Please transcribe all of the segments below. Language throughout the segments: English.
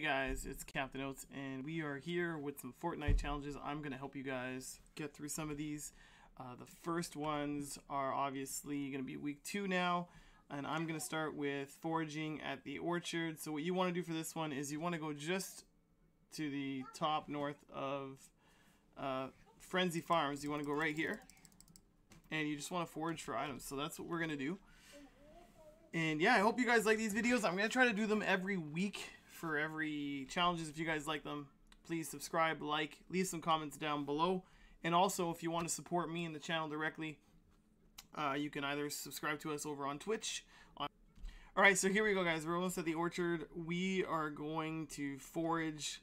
Hey guys, it's Captain Oats, and we are here with some Fortnite challenges. I'm going to help you guys get through some of these. Uh, the first ones are obviously going to be week two now, and I'm going to start with foraging at the orchard. So what you want to do for this one is you want to go just to the top north of uh, Frenzy Farms. You want to go right here, and you just want to forage for items. So that's what we're going to do. And yeah, I hope you guys like these videos. I'm going to try to do them every week for every challenges. If you guys like them, please subscribe, like, leave some comments down below. And also, if you want to support me and the channel directly, uh, you can either subscribe to us over on Twitch. On All right, so here we go, guys. We're almost at the orchard. We are going to forage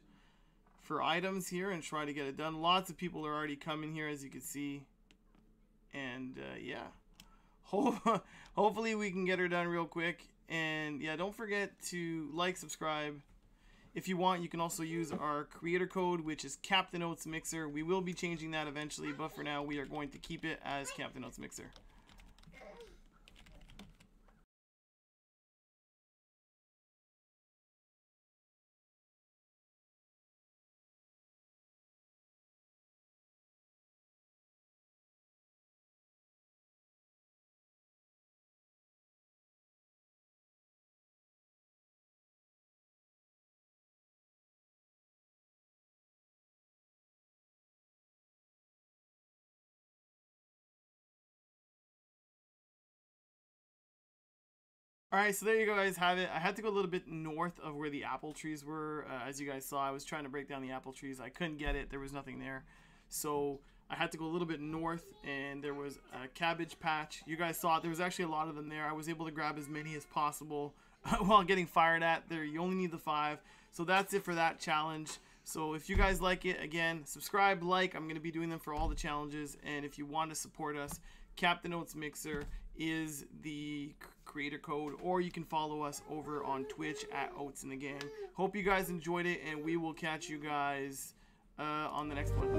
for items here and try to get it done. Lots of people are already coming here, as you can see. And uh, yeah, hopefully we can get her done real quick. And yeah, don't forget to like, subscribe, if you want, you can also use our creator code, which is Captain Oats Mixer. We will be changing that eventually, but for now, we are going to keep it as Captain Oats Mixer. Alright, so there you guys have it. I had to go a little bit north of where the apple trees were. Uh, as you guys saw, I was trying to break down the apple trees. I couldn't get it. There was nothing there. So I had to go a little bit north, and there was a cabbage patch. You guys saw it. There was actually a lot of them there. I was able to grab as many as possible while getting fired at. There, you only need the five. So that's it for that challenge. So if you guys like it, again, subscribe, like. I'm going to be doing them for all the challenges. And if you want to support us, Captain Oats Mixer is the creator code, or you can follow us over on Twitch at Oats and the Gang. Hope you guys enjoyed it, and we will catch you guys uh, on the next one.